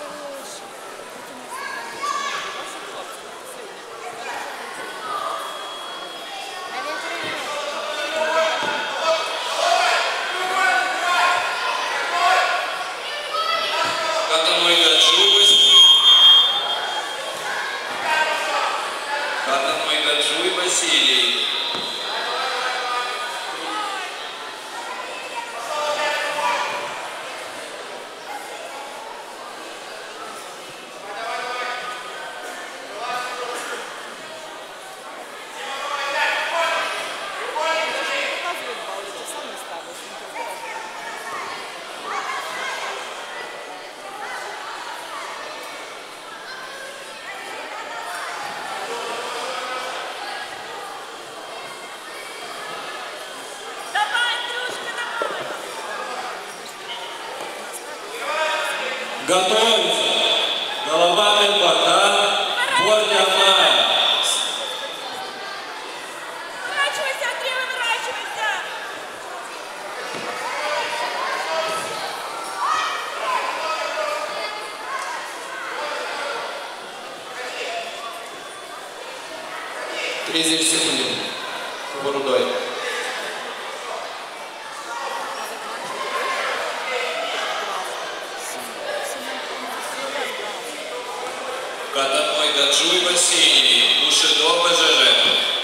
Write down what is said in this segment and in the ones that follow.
so Катаной Гаджуй Василий. Ушидо БЖЖ.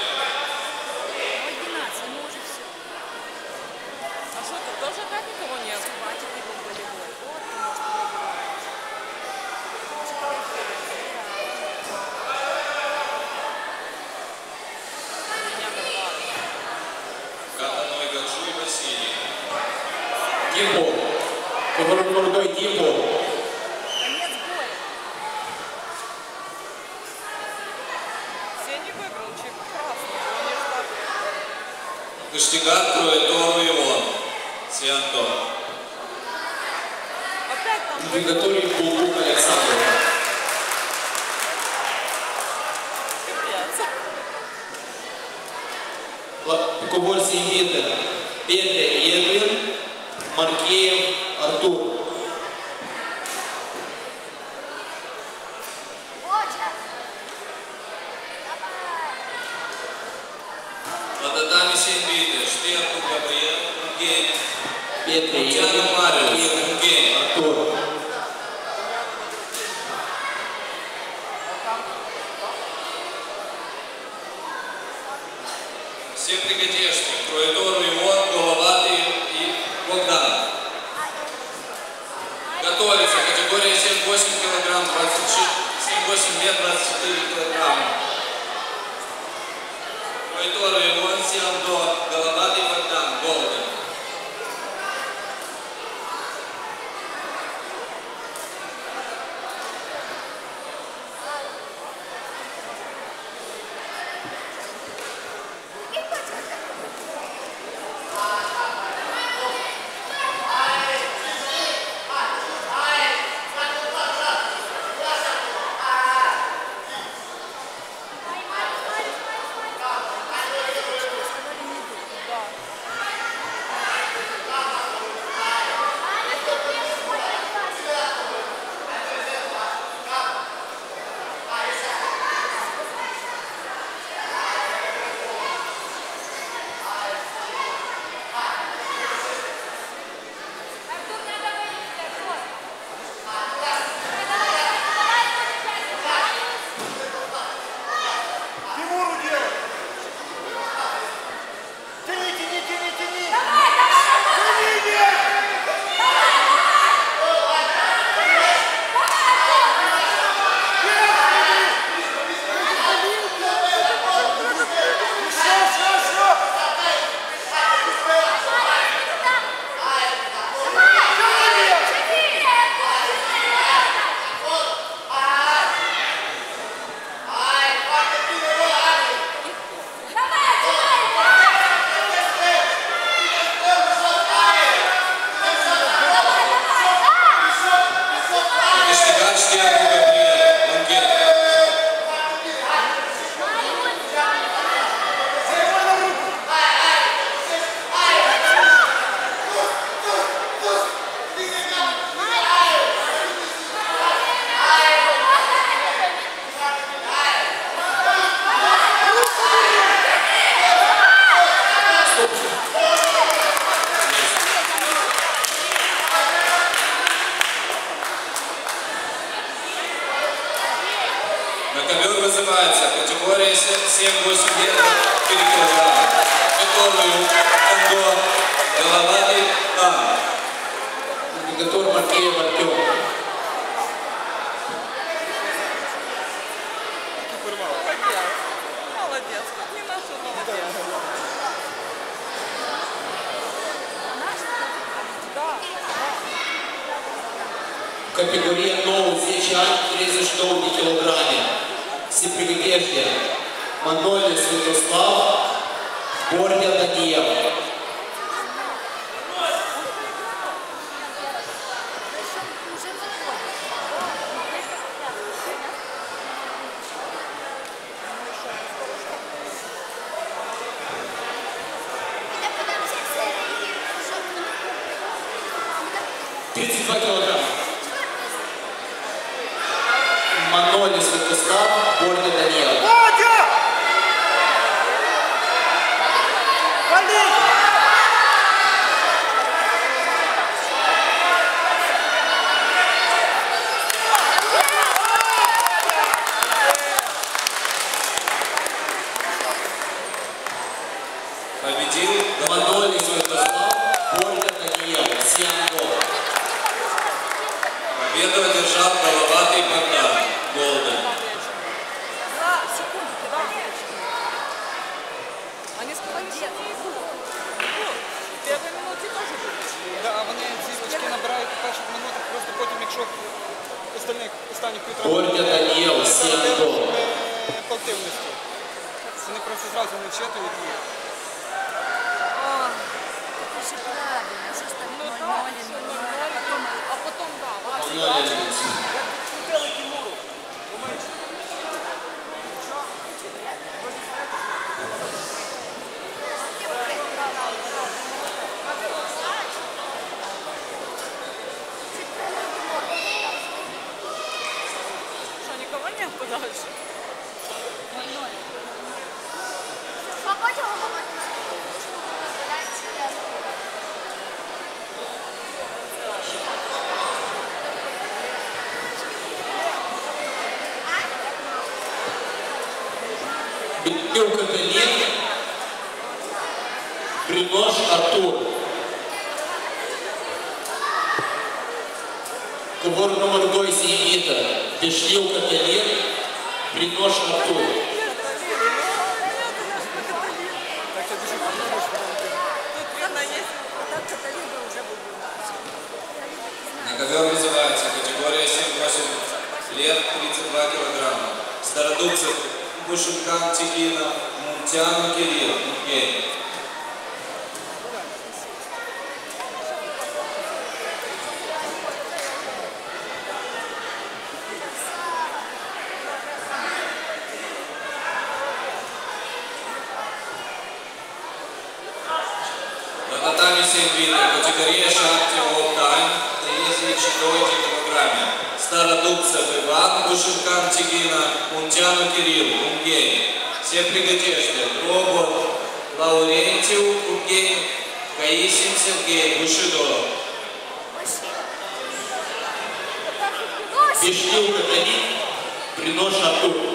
Ahí todavía 32 килограмма. Манолис Вячеслав, Борда Даниил. счету ведь Бутылка конец. Принож Артур. Кобор номер 2 Сиенита. Бешилка конец. Принож Артур. На ковер называется категория 7-8 лет 32 килограмма. Стародубцев puxa um canto seguida, um teatro queria, um. Лушенкам Чигина, Унчану Кириллу, Все Сеприготежде, Робот, Лаурентьев, Унгей, Каисин Сергей, Бушидо. Вишнюк Атанин, Принош Атур.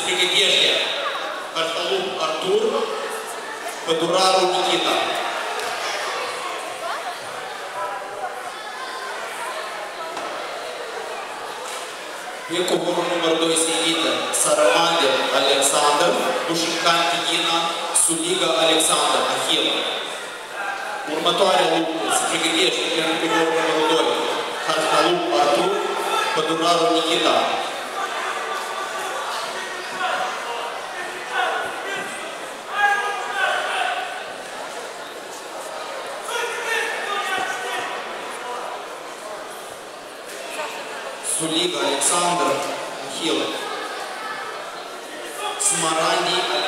Пригодежки. Хархалуп Артур. Падурару Никита. Веку гору номер 2 Сеевита, Сарамандер Александр, Бушинкан Тигина, Сулига Александр, Ахилл. Урматуаре Луку, Сапригадеш, Веку гору номер 2, Хархалуп Артур, Падурару Никита. Сулига Александр Хилл. Смаранди Александр.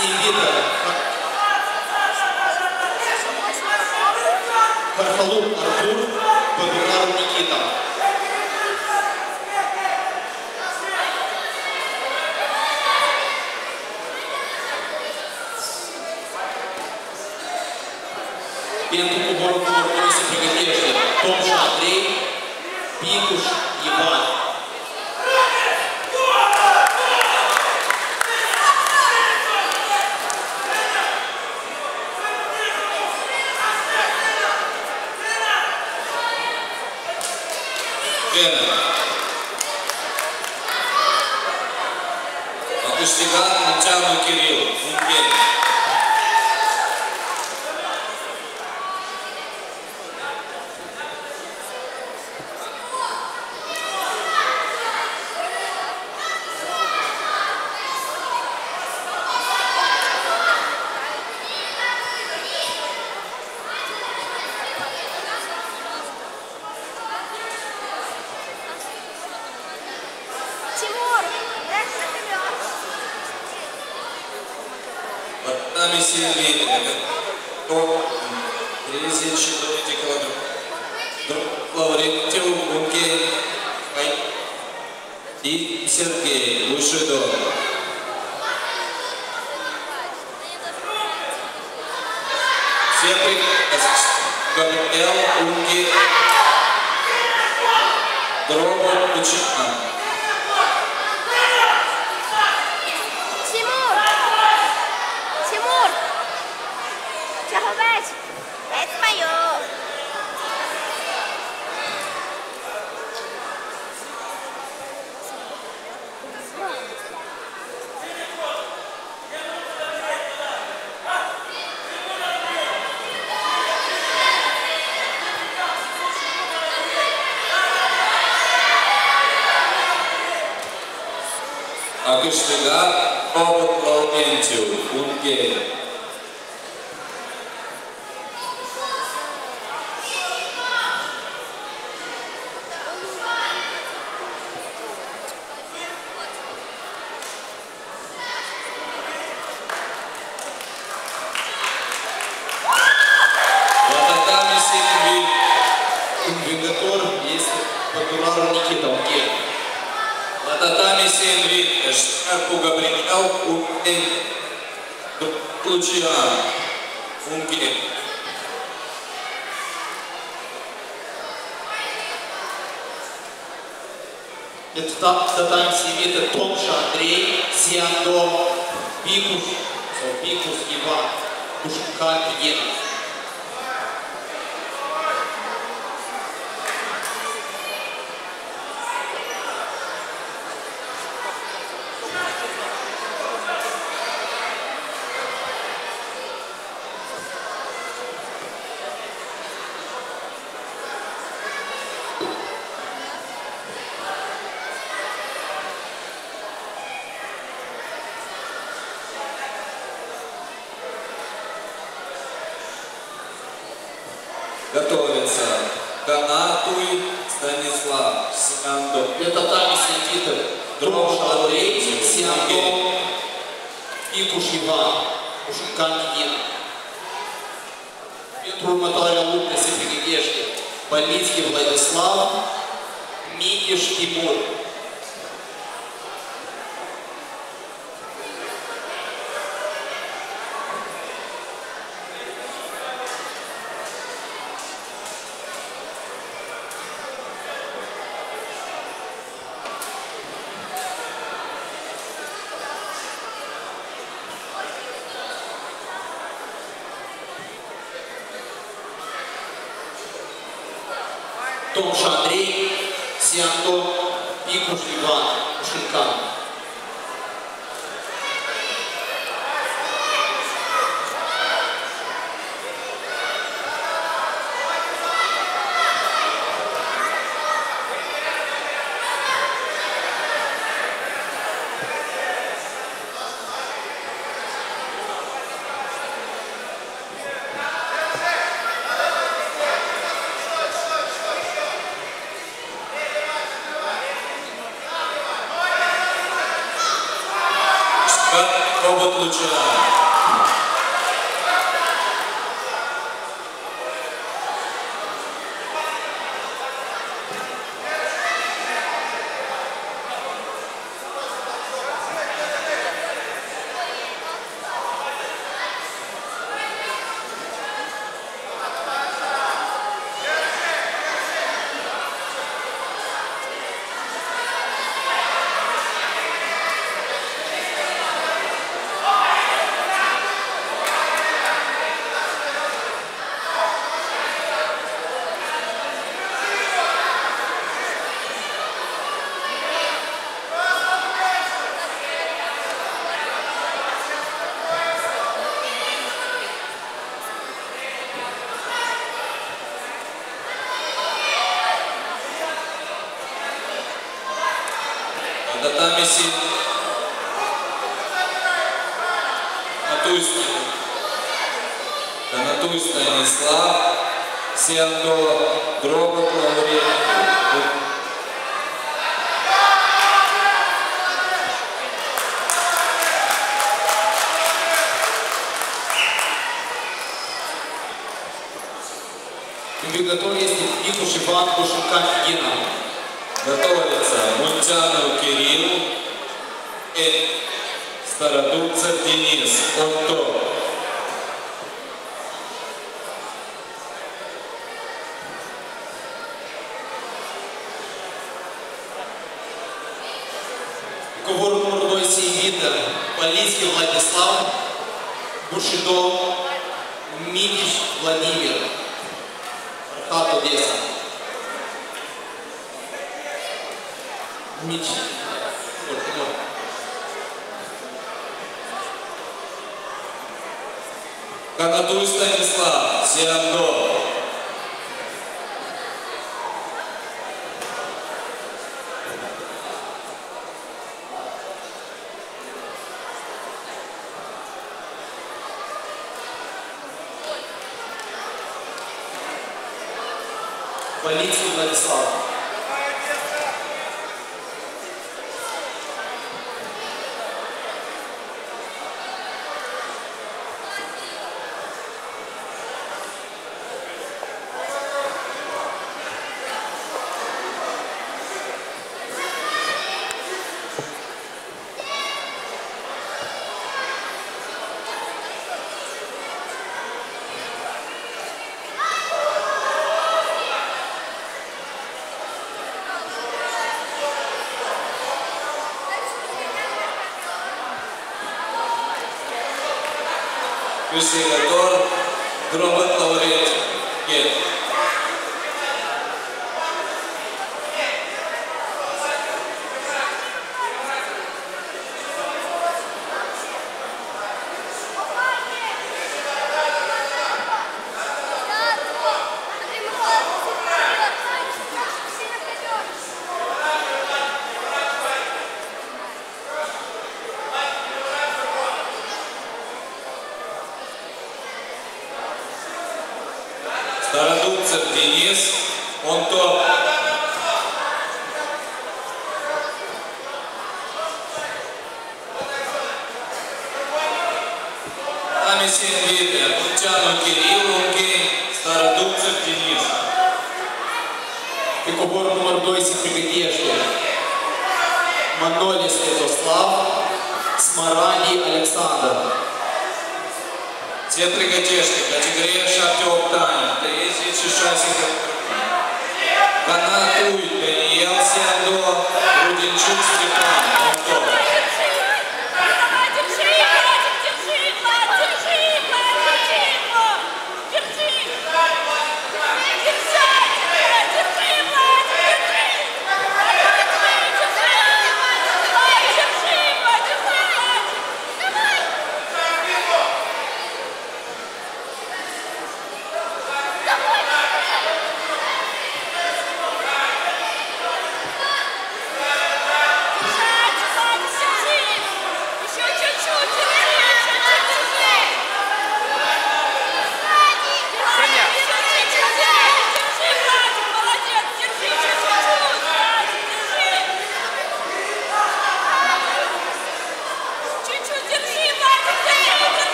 Servida Farfalu Arthur Babular Nikita. Bento Coborno, Coborno, Sobregadeza, Tomos Andrei, Picos, 제가 Vierzig, es können er umgehen. Drogen und Schiffen. Акыштыгар Робот Лаурентьев, Унге. шукати є Роман Бушуканкина. Готовится Мунтянов Кирилл и Стародубцев Денис. Отто. Кувур Мурдой Сиевита, Полицкий Владислав, Бушидов, Минич Владимир. Мич. Вот, вот. Канатуй Станислав, Сиандо. Obrigado, garoto.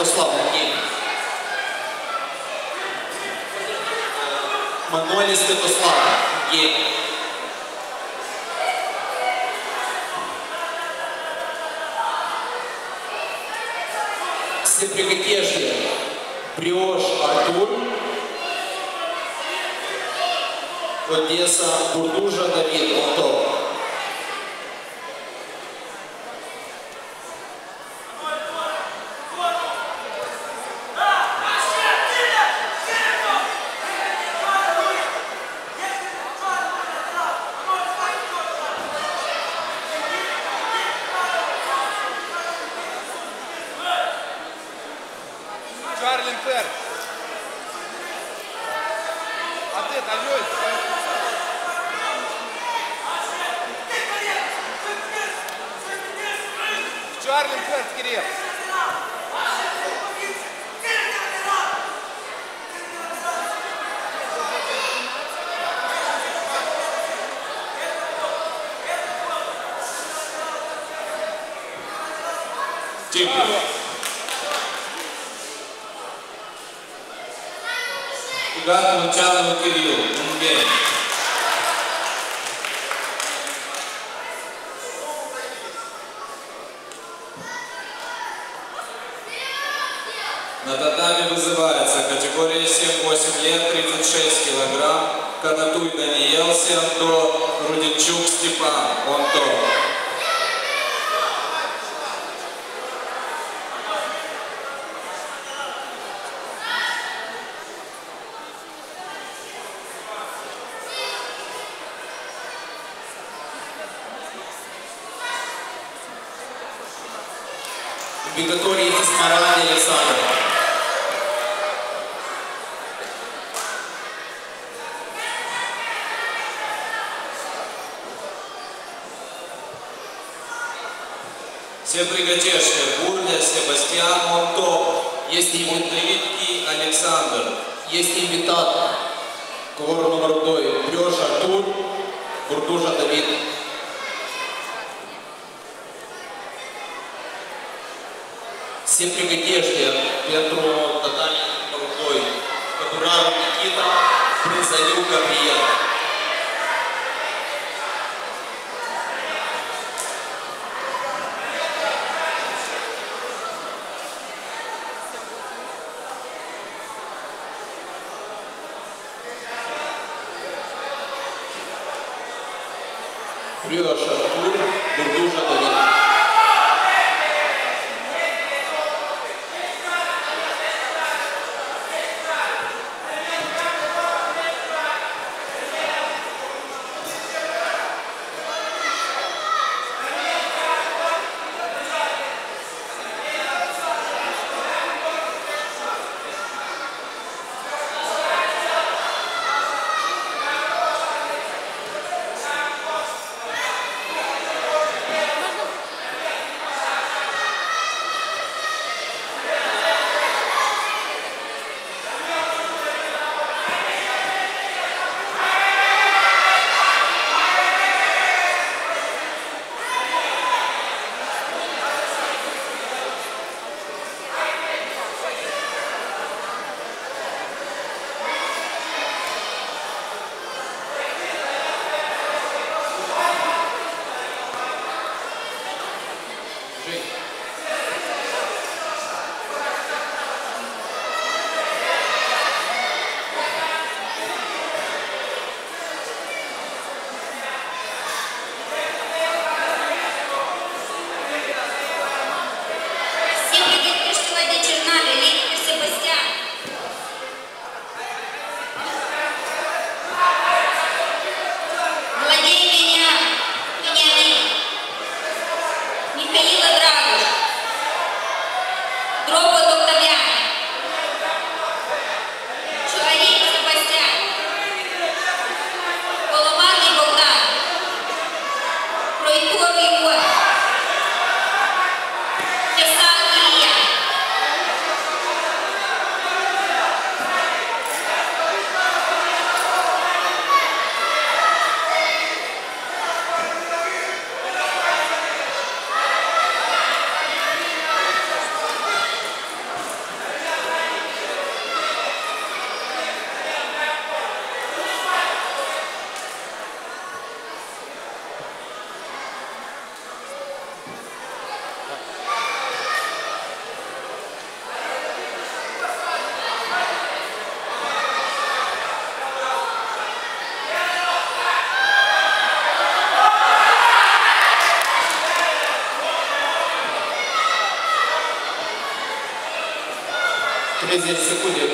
Ярослав Ні. Манолі Святослав Є. Сеприкотежье Брешь Артур Одесса Бурдова Сильно. Удар Молчанова Кирилл, На татами вызывается категория 7-8 лет, 36 килограмм. Канатуй Даниил Сиандо, Руденчук Степан, Онтон. brioche Тридцать секунд я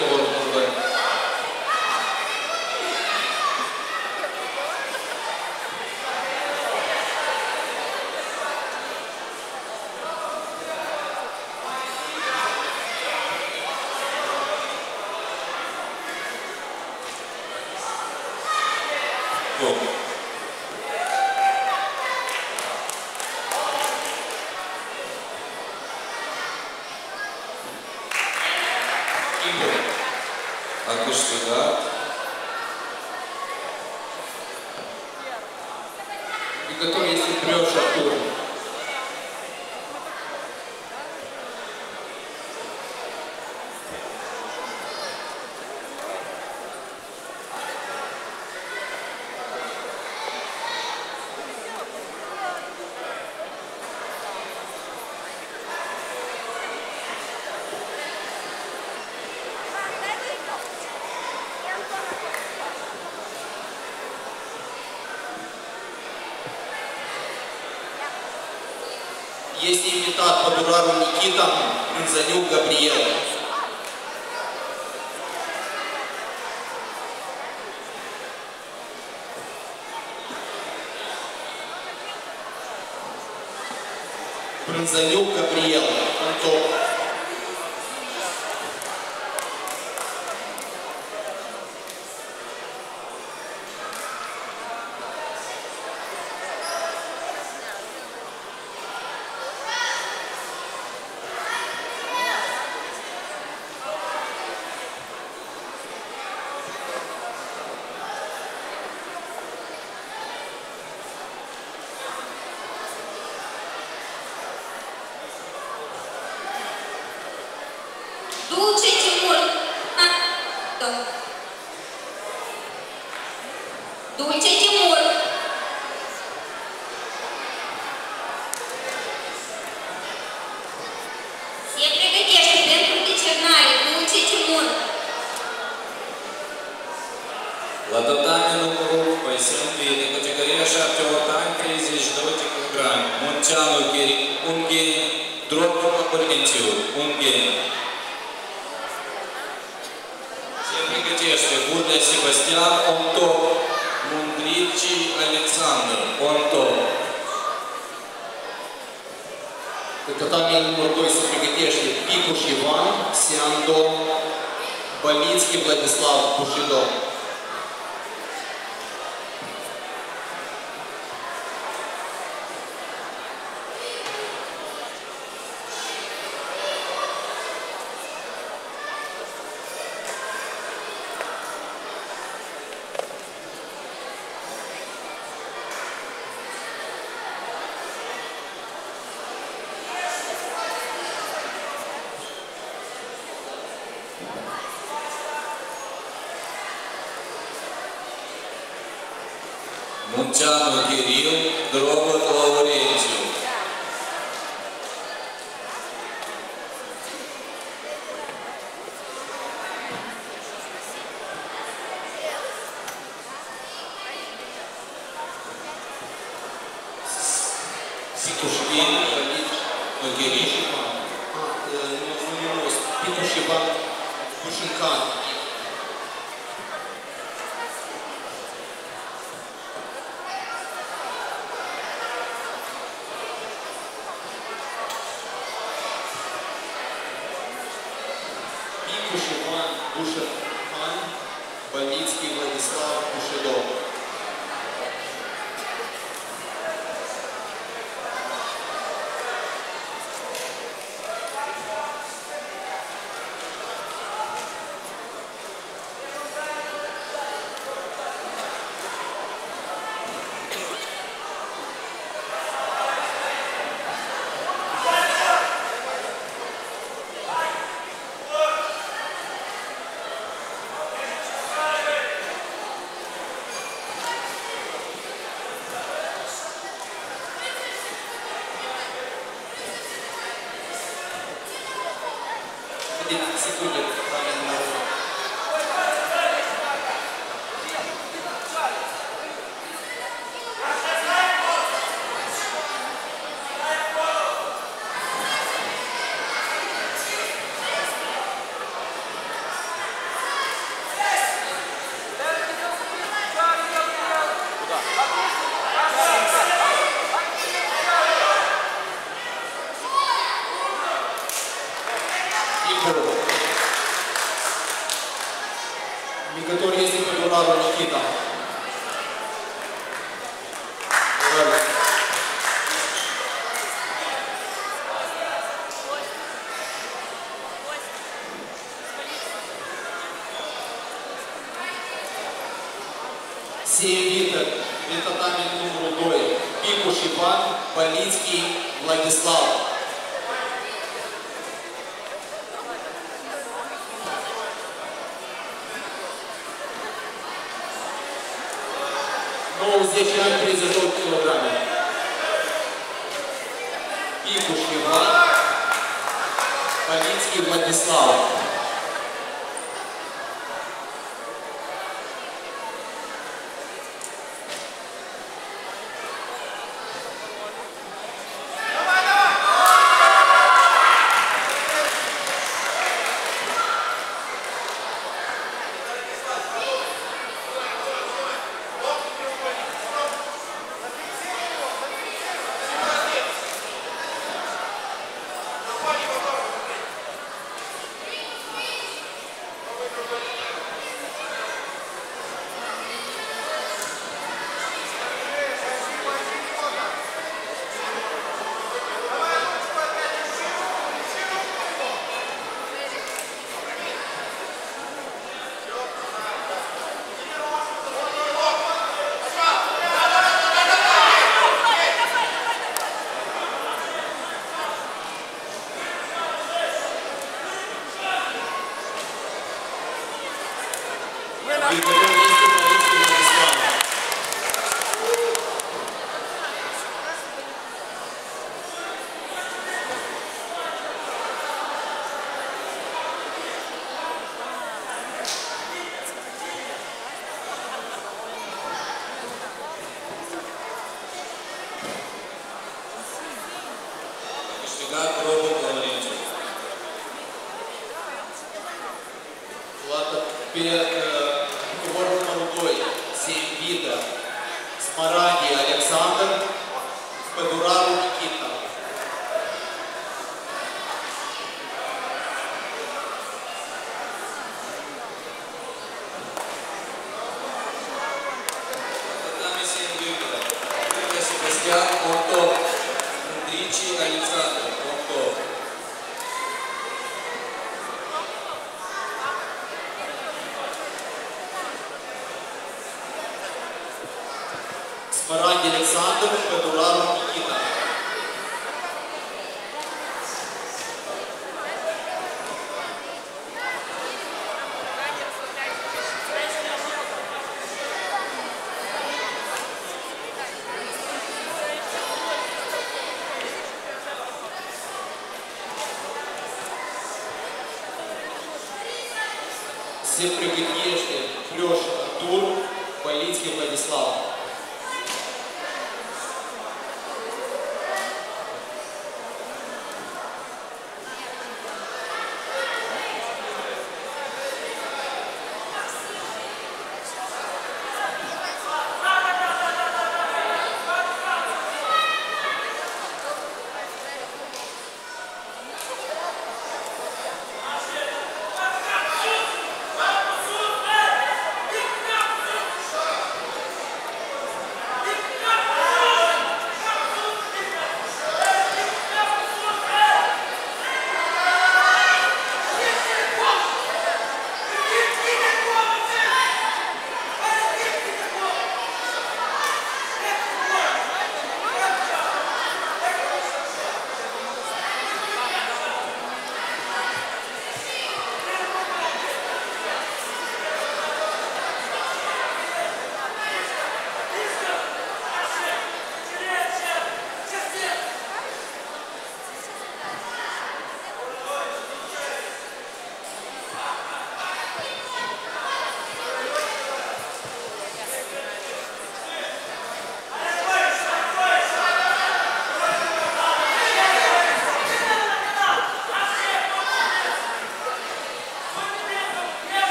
Muchas gracias, Dios. Globo, gloria a Dios. Смаради Александр,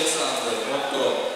Мудрицкий Александр. Вот тот. Татами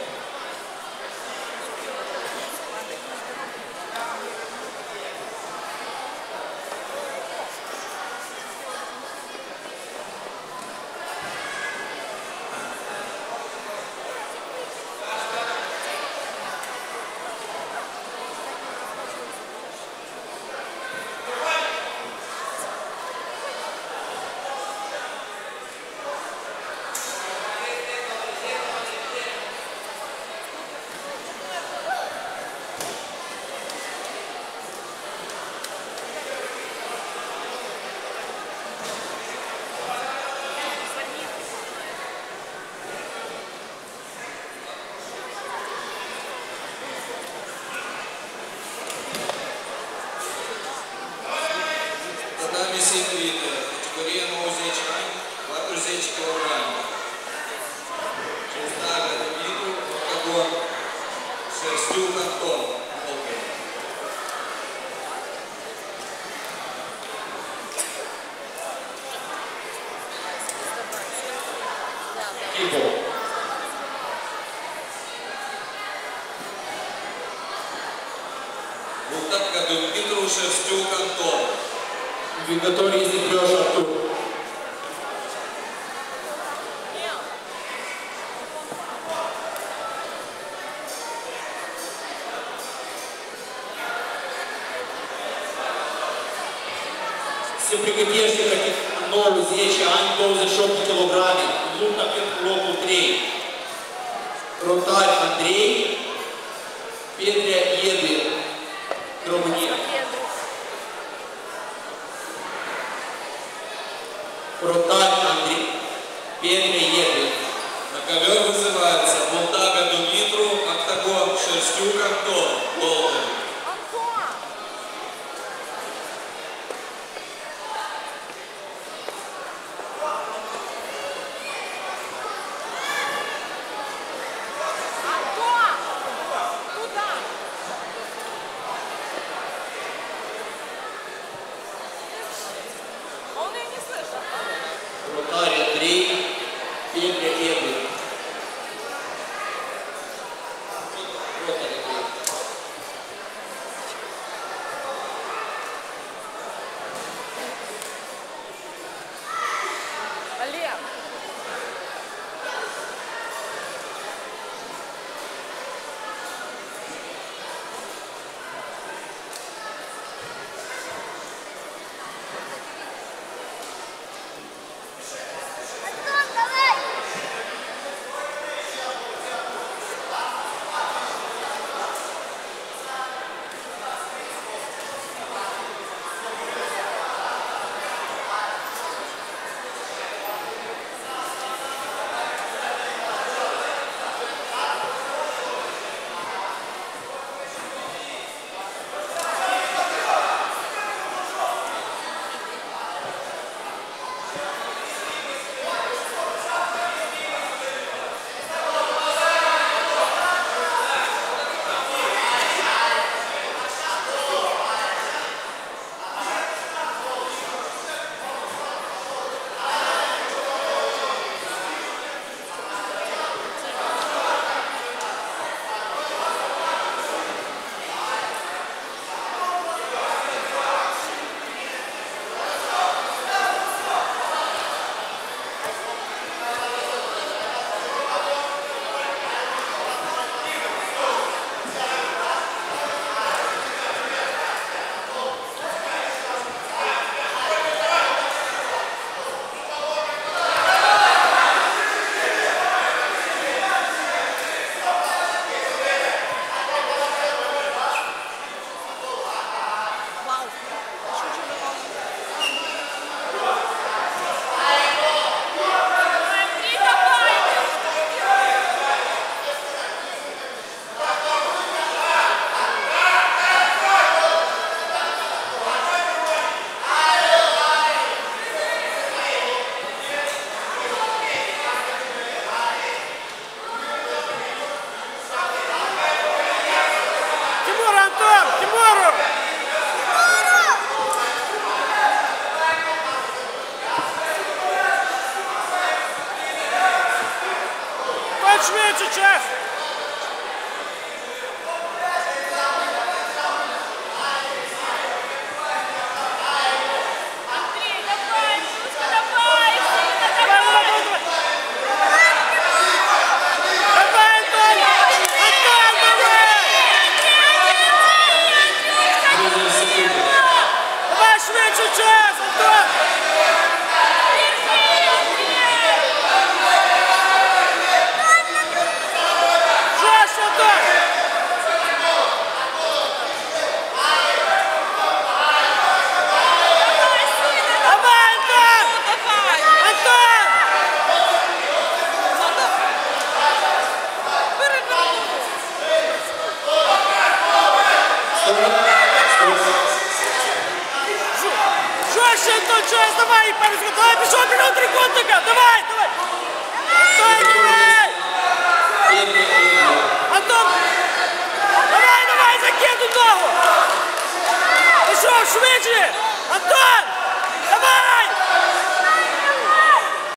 Все приготовьте, как новый зечи, ань до зашел килограмме. Лук на пинку локу 3. Ротарь Андрей. Петря Едвин. Дробнин. Ротарь Андрей. Петря Едвин. На ковер